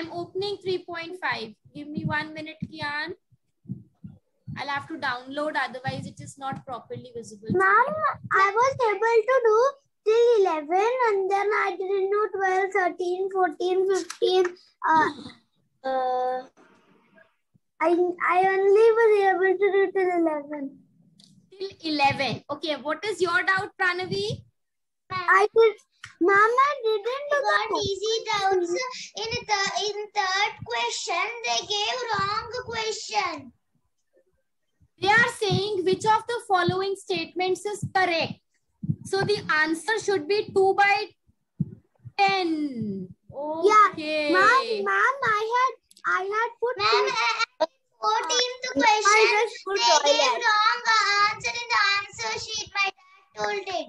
I'm opening 3.5. Give me one minute, Kian. I'll have to download, otherwise it is not properly visible. Ma'am, I was able to do till 11 and then I didn't know 12, 13, 14, 15. Uh, uh, I, I only was able to do till 11. Till 11. Okay, what is your doubt, Pranavi? I did, Mama didn't do got the easy doubts in the in third question. They gave wrong question. They are saying which of the following statements is correct. So the answer should be 2 by 10. Okay. Ma'am, ma'am, I had, I had put ma'am two- 14th I question just put they gave wrong answer in the answer sheet my dad told it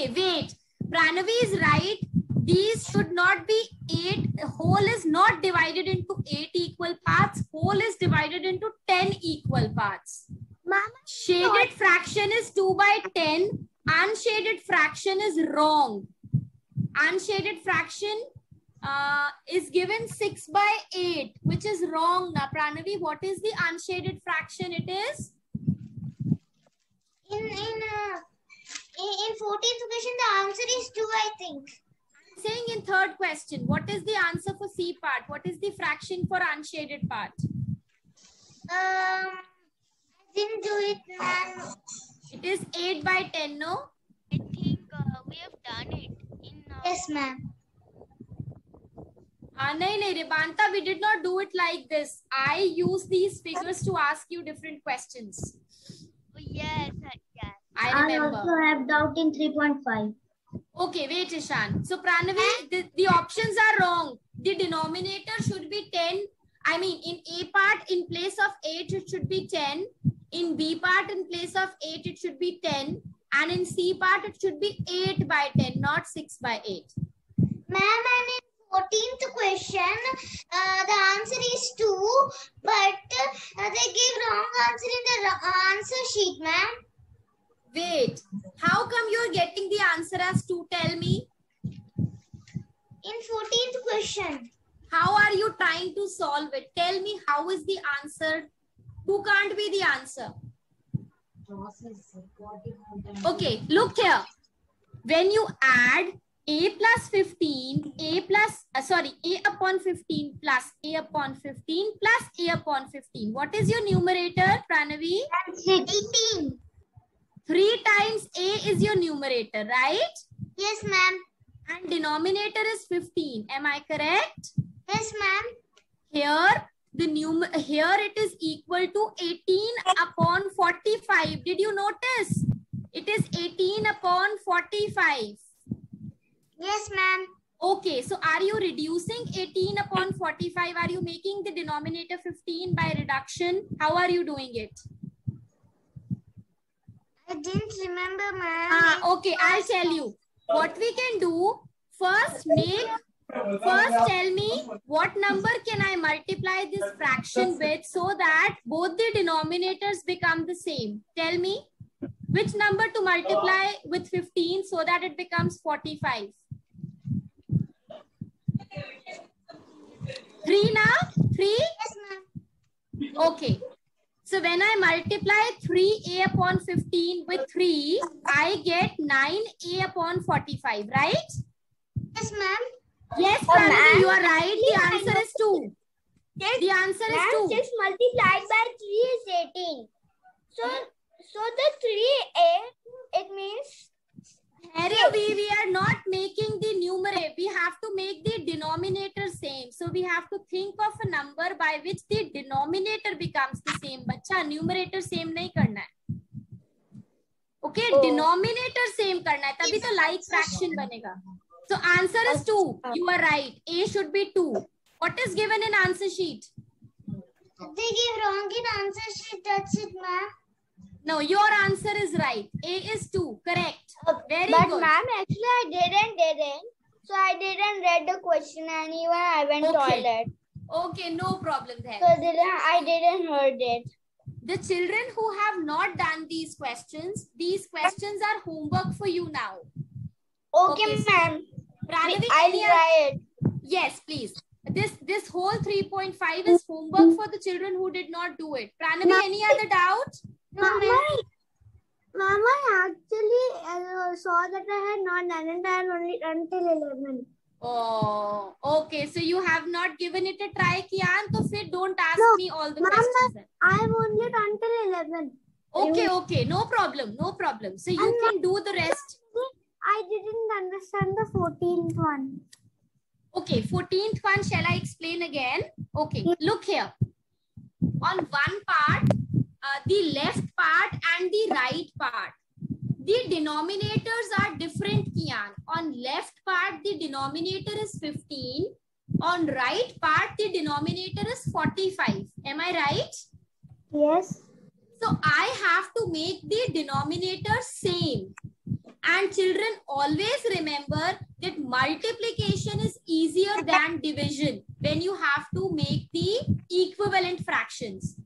Okay, wait. Pranavi is right. These should not be 8. Whole is not divided into 8 equal parts. Whole is divided into 10 equal parts. Ma'am, Shaded fraction is 2 by 10. Unshaded fraction is wrong. Unshaded fraction uh, is given 6 by 8, which is wrong. Now, Pranavi, what is the unshaded fraction? It is in in uh, in, in 14th question the answer is 2 i think saying in third question. What is the answer for C part? What is the fraction for unshaded part? um i didn't do it ma'am It is 8 by 10, no? I think uh, we have done it in. Uh, yes ma'am Uh, nahi, nahi, Rebanta, we did not do it like this. I use these figures to ask you different questions. Yes, uh. I I also have doubt in 3.5. Okay, wait, Ishan. So, Pranavi, the, the options are wrong. The denominator should be 10. I mean, in A part, in place of 8, it should be 10. In B part, in place of 8, it should be 10. And in C part, it should be 8 by 10, not 6 by 8. Ma'am, and in 14th question, uh, the answer is 2, but uh, they gave wrong answer in the answer sheet, ma'am. Wait, how come you're getting the answer as 2? Tell me. In 14th question, How are you trying to solve it? Tell me how is the answer? Who can't be the answer? Okay, look here. When you add a plus 15, a plus, uh, sorry, a upon 15 plus a upon 15 plus a upon 15. What is your numerator, Pranavi? 18. 3 times a is your numerator, right? Yes, ma'am. And denominator is 15. Am I correct? Yes, ma'am. Here, the num here it is equal to 18 upon 45. Did you notice? It is 18 upon 45. Yes, ma'am. Okay, so are you reducing 18 upon 45? Are you making the denominator 15 by reduction? How are you doing it? I didn't remember, ma'am. Ah, okay, I'll tell you. What we can do, first make, first tell me what number can I multiply this fraction with so that both the denominators become the same. Tell me which number to multiply with 15 so that it becomes 45. 3 now? 3? Yes, ma'am. Okay. So when I multiply 3a upon 15 with 3, I get 9a upon 45, right? Yes, ma'am. Yes, Oh, Pranati, ma'am. you are right. The answer is 2. Six, The answer is 2. 6 multiplied by 3 is 18. So, so the 3a, it means Harry, we, we are not making the numerator. We have to make the denominator same. So we have to think of a number by which the denominator becomes the same. बच्चा numerator same नहीं करना है. Okay, Oh. denominator same करना है. तभी तो like fraction बनेगा. So answer is 2. You are right. A should be 2. What is given in answer sheet? They gave wrong in answer sheet. That's it, ma'am. No, your answer is right. A is 2. Correct. Very but good. ma'am, actually I didn't, didn't. So I didn't read the question and even I went Okay. toilet. Okay, no problem there. So didn't, I didn't heard it. The children who have not done these questions, these questions are homework for you now. Okay, Okay, ma'am. Pranavi, I'll try it. Yes, please. this this whole 3.5 is homework for the children who did not do it. Pranavi, any other doubt? Mama, Mama actually uh, saw that I had not done it and only until 11. Oh, okay. So you have not given it a try, Kian. So don't ask No, me all the Mama. questions. I've only done till 11. Okay, okay. No problem. No problem. So you I'm can do the rest. I didn't understand the 14th one. Okay, 14th one, shall I explain again? Okay, look here. On one part, uh, the left part and the right part, the denominators are different, Kian. On left part, the denominator is 15. On right part, the denominator is 45. Am I right? Yes. So I have to make the denominator same. And children always remember that multiplication is easier than division when you have to make the equivalent fractions.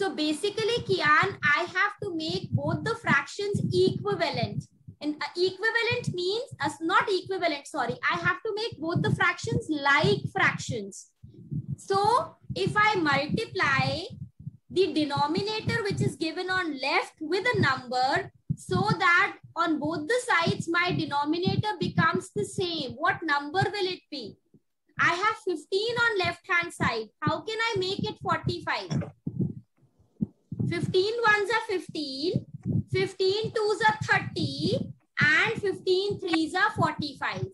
So basically, Kian, I have to make both the fractions equivalent. And uh, equivalent means, as not equivalent, sorry, I have to make both the fractions like fractions. So if I multiply the denominator which is given on left with a number so that on both the sides my denominator becomes the same. What number will it be? I have 15 on left hand side. How can I make it 45? 15 ones are 15, 15 twos are 30 and 15 threes are 45.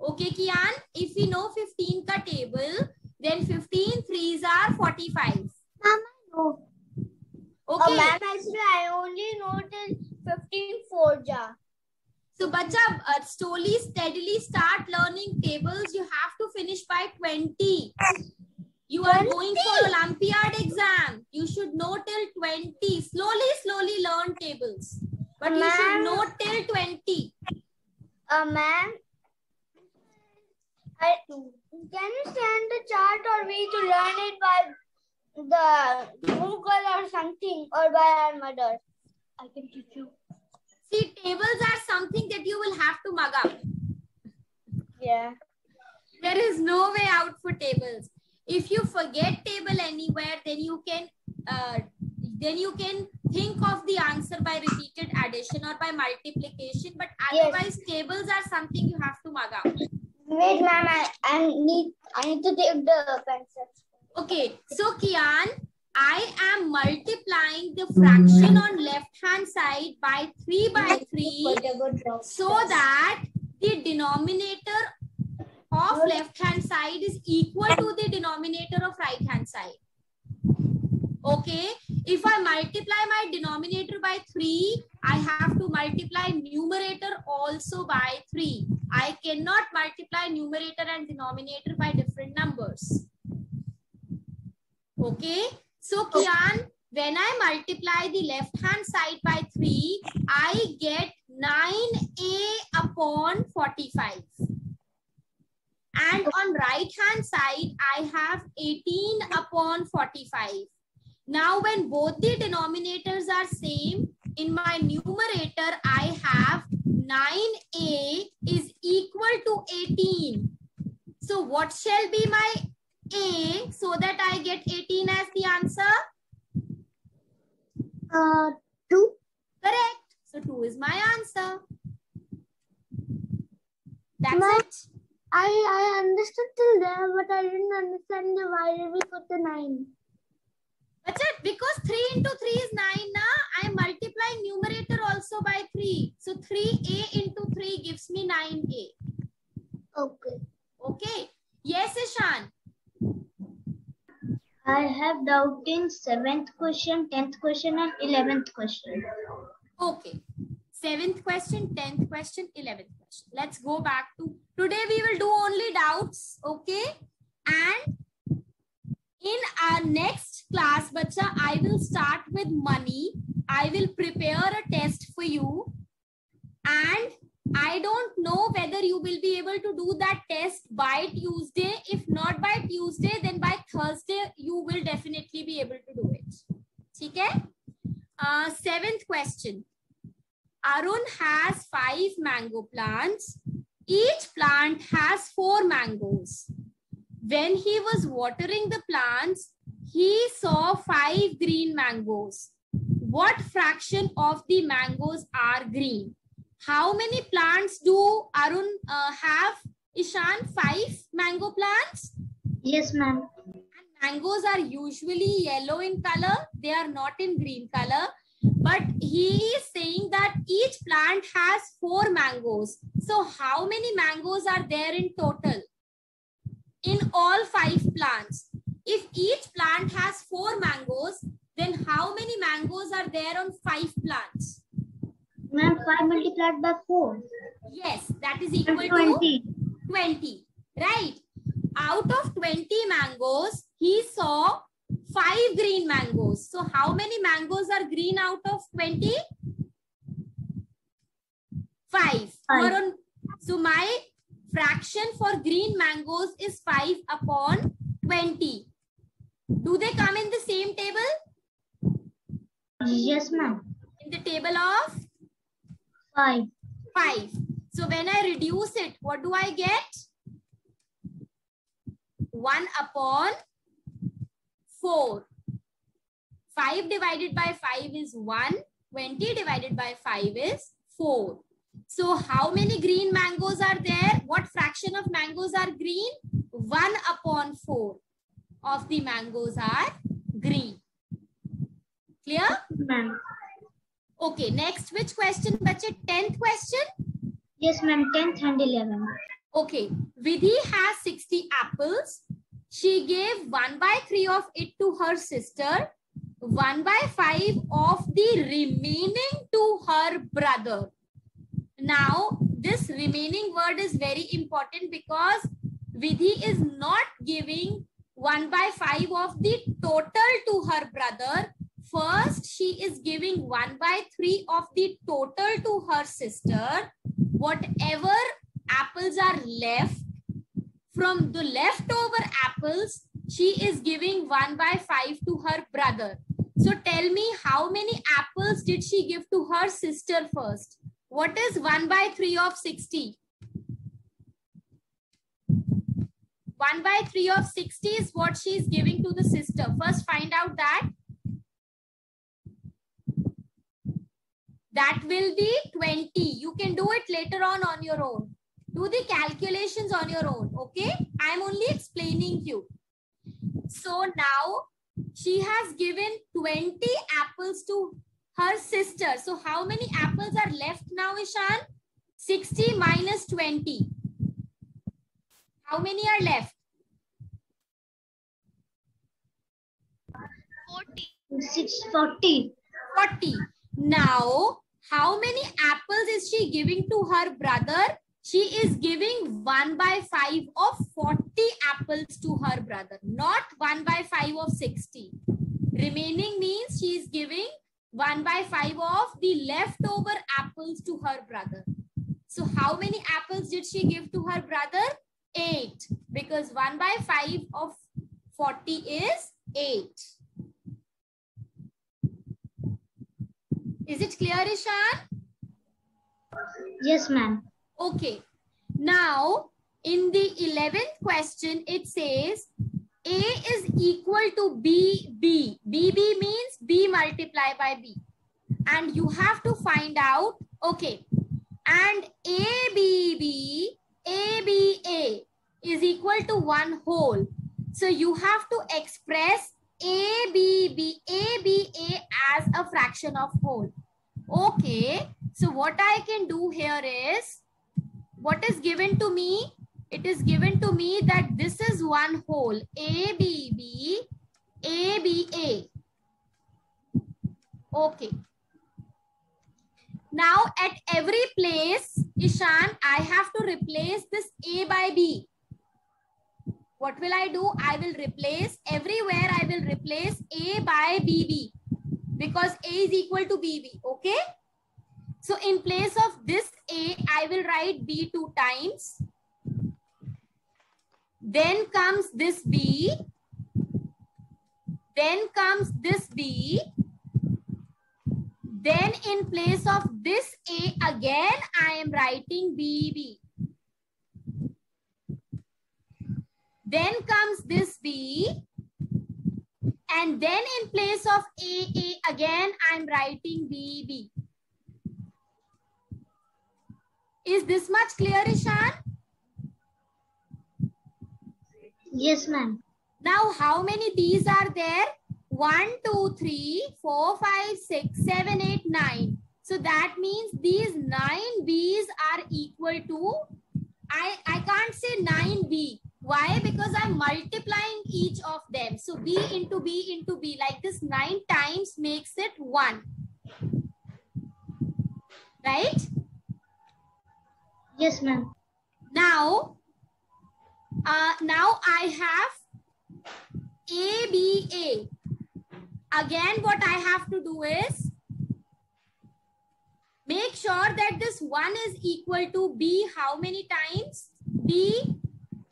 Okay, Kian, if we know 15 ka table, then 15 threes are 45. Mama, no. Okay. Oh, ma'am, actually, I only know till 15 4 ja. So, bacha, uh, slowly, steadily start learning tables. You have to finish by 20. You are going for Olympiad exam. You should know till 20. Slowly, slowly learn tables. But you should know till 20. Uh, ma'am, I, can you send the chart or we to learn it by the Google or something or by our mother? I can teach you. See, tables are something that you will have to mug up. Yeah. There is no way out for tables. If you forget table anywhere, then you can uh, then you can think of the answer by repeated addition or by multiplication. But Yes. otherwise, tables are something you have to mug up. Wait, ma'am, I, I need I need to take the pencil. Okay, so Kian, I am multiplying the fraction on left hand side by 3 by 3 so that the denominator of left hand side is equal to the denominator of right hand side. Okay, if I multiply my denominator by 3, I have to multiply numerator also by 3. I cannot multiply numerator and denominator by different numbers. Okay, so Kian, when I multiply the left hand side by 3, I get 9a upon 45. And on right hand side, I have 18 upon 45. Now, when both the denominators are same, in my numerator, I have 9a is equal to 18. So, what shall be my a so that I get 18 as the answer? Uh, two. Correct. So 2 is my answer. That's Ma- it. I I understood till there, but I didn't understand the why did we put the nine. That's it. Because 3 into 3 is 9 na. I am multiplying numerator also by 3. So 3a into 3 gives me 9a. Okay. Okay. Yes, Ishan. I have doubt in seventh question, tenth question, and eleventh question. Okay. Seventh question, tenth question, eleventh question. Let's go back to today. We will do only doubts. Okay. And in our next class, bacha, I will start with money. I will prepare a test for you. And I don't know whether you will be able to do that test by Tuesday. If not by Tuesday, then by Thursday, you will definitely be able to do it. Okay? Uh, seventh question. Arun has five mango plants. Each plant has four mangoes. When he was watering the plants, he saw five green mangoes. What fraction of the mangoes are green? How many plants do Arun uh, have? Ishan, five mango plants? Yes, ma'am. And mangoes are usually yellow in color. They are not in green color. But he is saying that each plant has four mangoes. So how many mangoes are there in total? In all five plants. If each plant has four mangoes, then how many mangoes are there on five plants? Ma'am, 5 multiplied by 4. Yes, that is equal to 20. 20 right out of 20 mangoes he saw five green mangoes so how many mangoes are green out of 20 five, Five. On- so my fraction for green mangoes is 5 upon 20 do they come in the same table? Yes, ma'am. in the table of? 5. 5 so when i reduce it what do i get? 1 upon 4 5 divided by 5 is 1 20 divided by 5 is 4 so how many green mangoes are there what fraction of mangoes are green 1 upon 4 of the mangoes are green clear Ma'am. okay next which question bache 10th question Yes, ma'am. 10th and 11th. Okay, Vidhi has 60 apples. She gave 1 by 3 of it to her sister, 1 by 5 of the remaining to her brother. Now, this remaining word is very important because Vidhi is not giving 1 by 5 of the total to her brother. First, she is giving 1 by 3 of the total to her sister. Whatever apples are left from the leftover apples she is giving 1 by 5 to her brother so tell me how many apples did she give to her sister first what is 1 by 3 of 60 1 by 3 of 60 is what she is giving to the sister. First find out that. That will be 20 you can do it later on on your own. Do the calculations on your own okay? I'm only explaining you. So now she has given 20 apples to her sister. So how many apples are left now ishan? 60 minus 20 how many are left? 40. 640. 40 now how many apples is she giving to her brother? She is giving 1 by 5 of 40 apples to her brother not 1 by 5 of 60 remaining means she is giving 1 by 5 of the leftover apples to her brother. So how many apples did she give to her brother? 8 because 1 by 5 of 40 is 8 is it clear ishan? Yes, ma'am. Okay. Now, in the 11th question, it says A is equal to B, B. B, B means B multiplied by B. And you have to find out, okay, and A, B, B, A, B, A is equal to one whole. So you have to express A, B, B, A, B, A as a fraction of whole. Okay. So what I can do here is, what is given to me? It is given to me that this is one whole. A, B, B, A, B, A. Okay. Now at every place, Ishan, I have to replace this A by B. What will I do? I will replace, everywhere I will replace A by BB because A is equal to BB. Okay. So in place of this A, I will write B two times. Then comes this B. Then comes this B. Then in place of this A again, I am writing BB. then comes this B, and then in place of A, A again, I'm writing B, B. Is this much clear, Ishan? Yes, ma'am. Now, how many B's are there? 1, 2, 3, 4, 5, 6, 7, 8, 9. So that means these 9 B's are equal to, I, I can't say 9B. Why? Because I'm multiplying each of them. So B into B into B like this 9 times makes it 1. Right? Yes, ma'am. Now, uh, now I have A, B, A. Again, what I have to do is make sure that this 1 is equal to B how many times? B,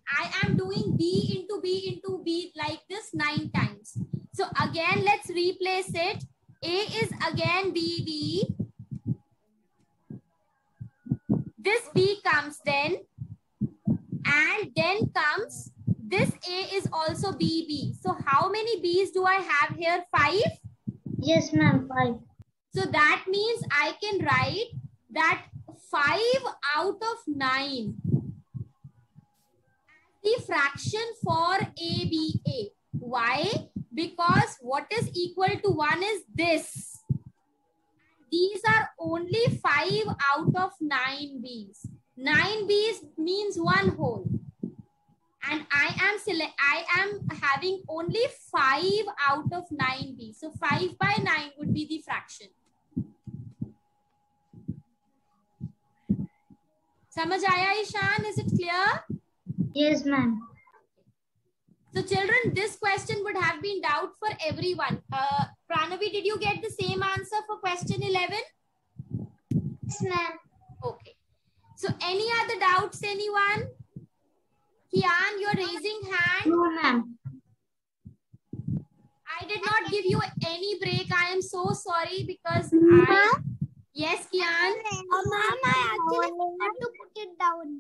I am doing B into B into B like this 9 times. So again, let's replace it. A is again B, B. This B comes then and then comes this A is also BB. So how many B's do I have here? Five. Yes, ma'am. Five. So that means I can write that five out of nine the fraction for ABA. Why? Because what is equal to 1 is this. These are only 5 out of 9 B's. 9 B's means one whole. And I am select I am having only 5 out of 9 B's. So 5 by 9 would be the fraction. Samajh aaya Ishan, is it clear? Yes, ma'am. So children, this question would have been doubt for everyone. Uh, Pranavi, did you get the same answer for question 11? Yes, ma'am. Okay so any other doubts anyone kian you're raising hand No, ma'am. i did not give you any break i am so sorry because i yes kian Uh, ma'am, I actually have to put it down.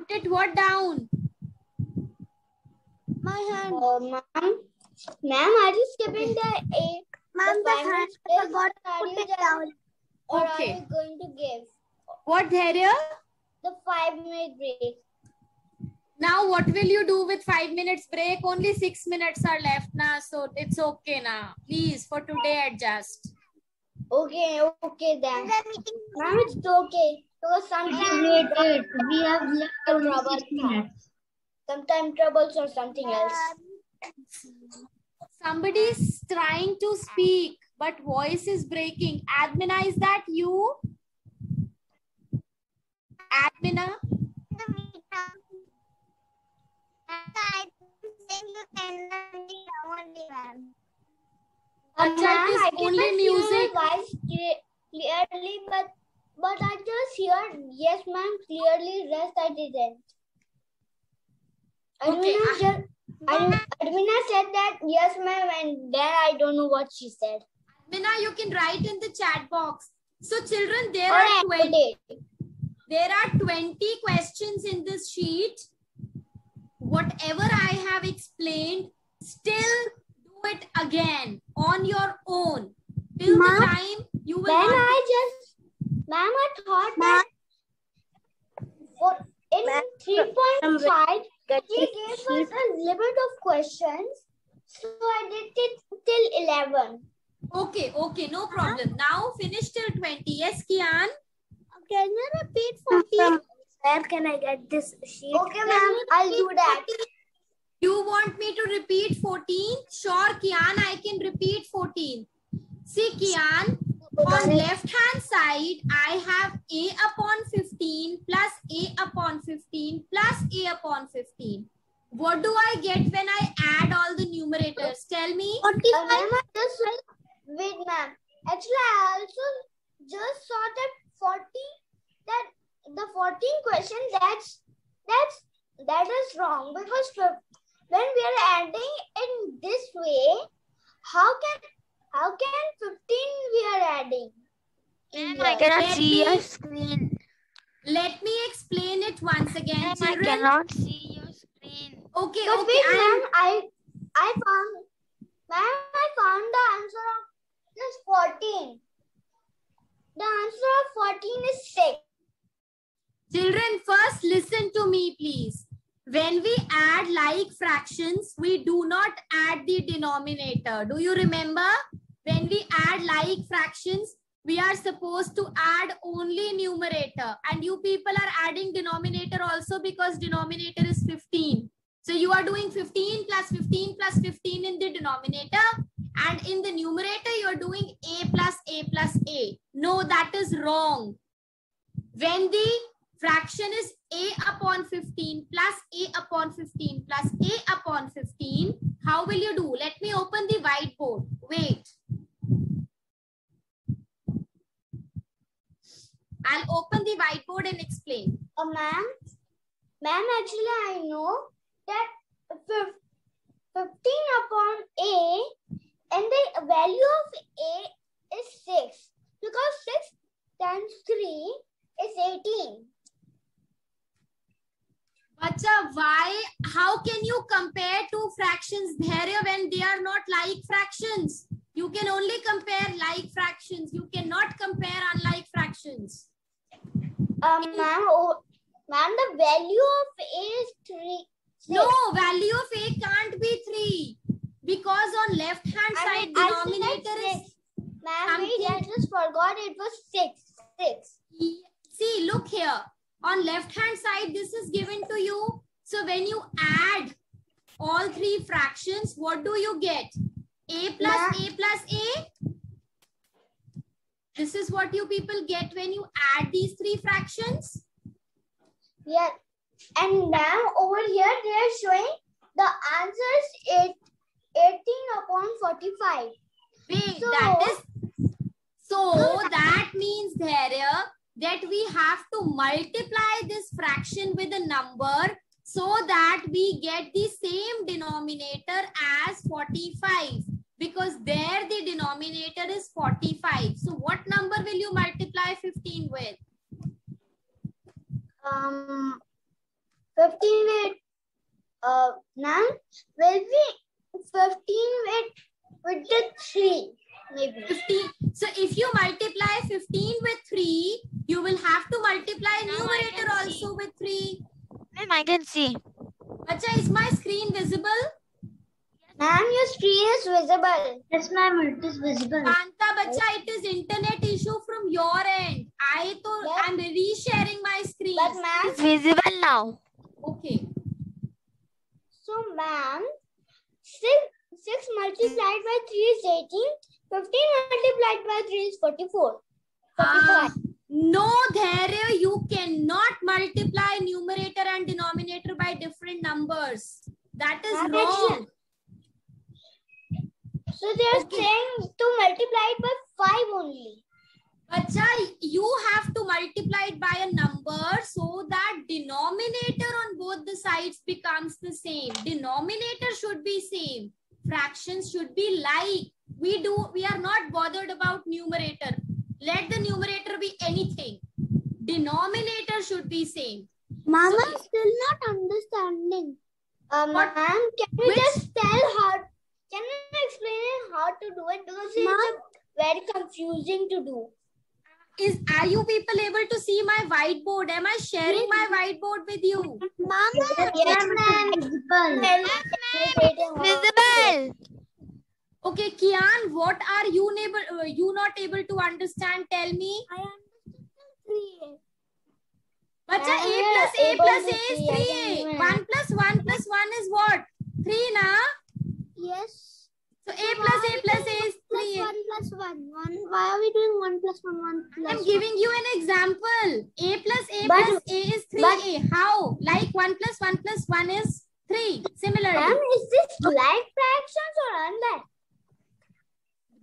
put it what down My hand. Uh, ma'am. Ma'am, are you skipping the eight? Ma'am, the five hand. minutes I forgot to put it down. Or Okay. are you going to give what Dharya? the five minute break? now what will you do with five minutes break only six minutes are left now so it's okay now please for today adjust Okay, okay then. Ma'am, it's okay. Because sometimes wait, wait. We have left trouble. Sometimes troubles or something else. Somebody is trying to speak, but voice is breaking. Admina, is that you? Admina? It is only music. your voice cle- clearly, but but I just heard yes, ma'am. Clearly, rest I didn't. Okay, Admina, just, Admina said that yes, ma'am, and then I don't know what she said. Admina, you can write in the chat box. So children, there Or are I 20, did. There are 20 questions in this sheet. Whatever I have explained, still do it again on your own. Till the time you will Then not I just, ma'am, I thought that for in Ma'am, three point five, Get he gave us a limit of questions, so I did it till eleven. Okay, okay, no problem. Now finish till 20. Yes, Kian? Can you repeat 14? Where can I get this sheet? Okay, ma'am, I'll do that. You want me to repeat 14? Sure, Kian, I can repeat 14. See, Kian, on left hand side, I have A upon 15 plus A upon 15 plus A upon 15. What do I get when I add all the numerators? Tell me. Uh, ma'am, I just wait, ma'am. Actually, I also just saw that forty that the fourteen question that's that's that is wrong because when we are adding in this way, how can how can fifteen we are adding? Ma'am, I cannot Let see me- your screen. Let me explain it once again. Ma'am, I Children, cannot see your screen. Okay, But okay. wait, I ma'am, I I found ma'am, I found the answer of this 14. The answer of 14 is 6. Children, first listen to me, please. When we add like fractions, we do not add the denominator. Do you remember? When we add like fractions, we are supposed to add only numerator. And you people are adding denominator also because denominator is 15. So you are doing 15 plus 15 plus 15 in the denominator. And in the numerator, you are doing a plus a plus a. No, that is wrong. When the fraction is a upon 15 plus a upon 15 plus a upon 15, how will you do? Let me open the whiteboard. Wait. I'll open the whiteboard and explain. Oh, ma'am, ma'am, actually, I know that 15 upon A and the value of A is 6 because 6 times 3 is 18. Bacha, why? How can you compare two fractions there when they are not like fractions? You can only compare like fractions. You cannot compare unlike fractions. Um, ma'am, oh, ma'am, the value of A is 3. No, value of a can't be 3 because on left hand I side mean, denominator is. Ma'am, I just forgot it was 6. 6. see look here on left hand side this is given to you. So when you add all three fractions what do you get? A plus a plus a? This is what you people get when you add these three fractions? Yeah. And now over here they are showing the answer is 18 upon 45. wait So- that is so that means there that we have to multiply this fraction with a number so that we get the same denominator as 45 because there the denominator is 45 so what number will you multiply 15 with? Um, 15 with, uh, ma'am, will be 15 with, with the 3, maybe. 15 so if you multiply 15 with 3 you will have to multiply Now numerator can also with 3 Ma'am, I can see. Acha, is my screen visible Ma'am, your screen is visible. Yes, ma'am, it is visible. Kanta bacha, it is internet issue from your end. I to Yes. I'm resharing my screen. But ma'am, It's visible now. Okay. so ma'am, 6, 6 multiplied by 3 is 18. 15 multiplied by 3 is 44. 45. Ah, no, there you cannot multiply numerator and denominator by different numbers. That is wrong. So they are saying to multiply it by 5 only. Bacha, you have to multiply it by a number so that denominator on both the sides becomes the same. Denominator should be same. Fractions should be like. We do. We are not bothered about numerator. Let the numerator be anything. Denominator should be same. Mama, So- I'm still not understanding. Um, What- ma'am, can you which- just tell how, can you explain how to do it? Because it's Ma'am? a very confusing to do. Is are you people able to see my whiteboard? Am I sharing my whiteboard with you? Mama, Yes, ma'am. visible. Visible. Okay, Kian, what are you able? Uh, you not able to understand? Tell me. I understand three. Bacha, Ma'am, a plus a plus a is 3a. 1 plus 1 plus 1 is what? 3 na? Yes. So a plus a plus a is Plus 3a. one plus one. One. Why are we doing one plus one? One plus I'm giving you an example. a plus a But- plus a is 3a. How? Like 1 plus 1 plus 1 is 3. Similarly. Ma'am, is this like fractions or unlike?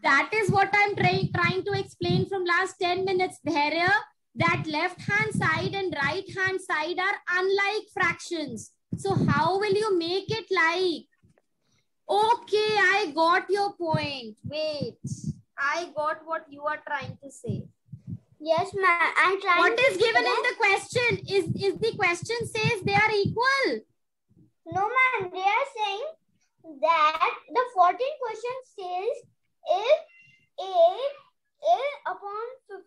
That is what I'm trying trying to explain from last 10 minutes there. That left hand side and right hand side are unlike fractions. So how will you make it like? Okay, I got your point. Wait, I got what you are trying to say. Yes, ma'am. I'm trying What is given in the question? Is is the question says they are equal? No, ma'am. ma'am, they are saying that the 14 question says if a a upon 15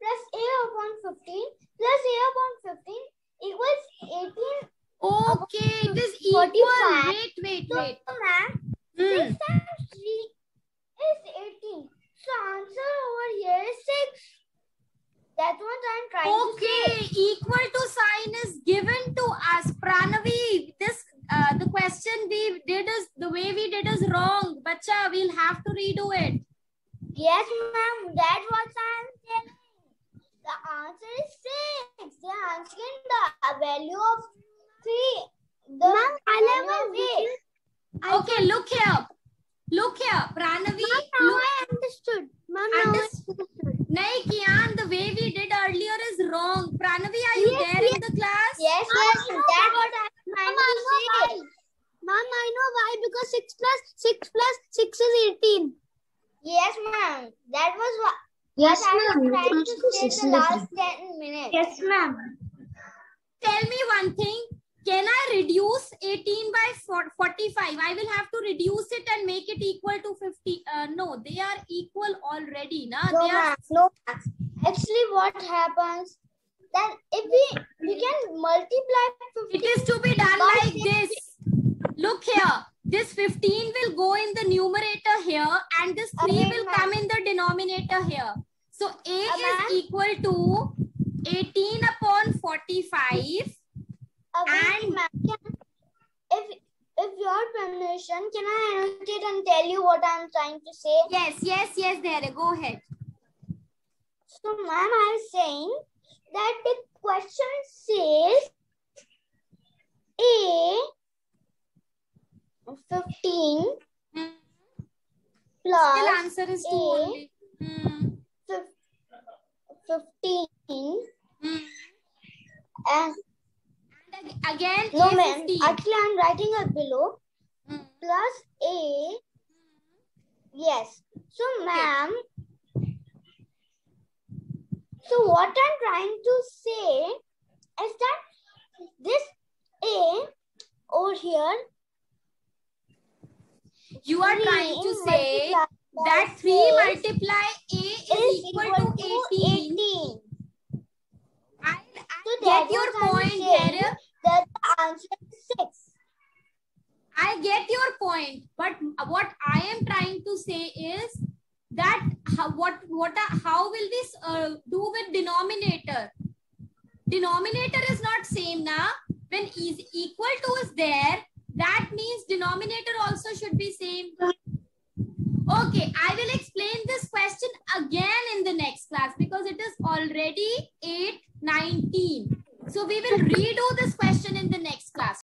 plus a upon 15 plus a upon 15 equals 18. Okay, it is equal. 45. Wait, wait, So, wait. ma'am, Hmm. 6 times 3 is 18. So answer over here is 6. That's what I'm trying to Okay, equal to sign is given to us. Pranavi, this uh, the question we did is the way we did is wrong. Bacha, we'll have to redo it. Yes, ma'am. That's what I'm telling. The answer is 6. They are answering the value of 3. The Ma'am, I value never. Okay, look here. Look here, Pranavi. Now Look, I understood. Ma'am, now I understood. Nahi, Kian, the way we did earlier is wrong. Pranavi, are you Yes, there in the class? Yes, I ma'am. know That's why. what I'm Ma'am, trying I to know why. say. Ma'am, I know why. Because 6 plus 6 plus 6 is 18. Yes, ma'am. That was what, Yes, what I was trying to say the last 10 minutes. Yes, ma'am. Tell me one thing. Can I reduce 18 by 45? I will have to reduce it and make it equal to 50. Uh, no, they are equal already. Na? No, they are. No. Actually, what happens that if we we can multiply 50 It is to be done like this. Look here. This 15 will go in the numerator here and this 3 Again, will come in the denominator here. So A Uh, is equal to 18 upon 45. And- can- if if your permission, can I annotate and tell you what I'm trying to say? Yes, yes, yes, there. Go ahead. So, ma'am, I'm saying that the question says A 15 Hmm. plus Still answer is 2 A. only. Fif- 15 Hmm. and Again, no ma'am actually I'm writing it below Hmm. plus A yes so ma'am so what I'm trying to say is that this A over here You are trying to say that 3 six multiply A is, is equal, to 18. 18. I, I that get your point, Dara. The answer is 6 I get your point, but what I am trying to say is that how, what what how will this uh, do with denominator? Denominator is not same now. When is equal to is there, that means denominator also should be same. Okay, I will explain this question again in the next class because it is already 8:19. So we will redo this question in the next class.